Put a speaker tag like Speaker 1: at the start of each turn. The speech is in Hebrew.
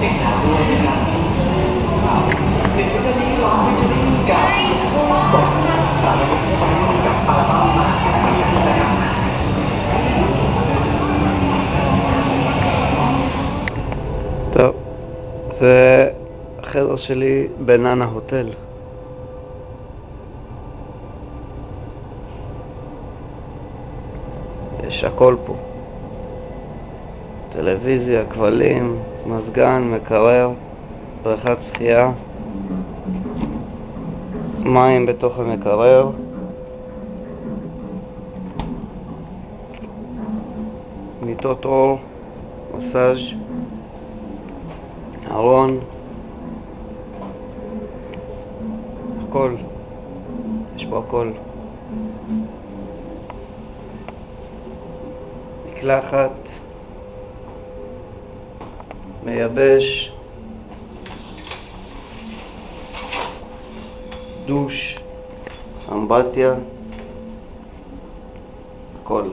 Speaker 1: ติดหนาวด้วยนะครับเดี๋ยวจะได้ลองวิธีการตกตามไปกับอัลบั้มมา
Speaker 2: טוב, זה החדר שלי בננה הוטל. יש הכל פה. טלוויזיה, כבלים, מזגן, מקרר, בריכת שחייה, מים בתוך המקרר, מיטות עור, מסאז', ארון, הכל, יש פה הכל. מקלחת, מייבש, דוש, אמבטיה, הכל.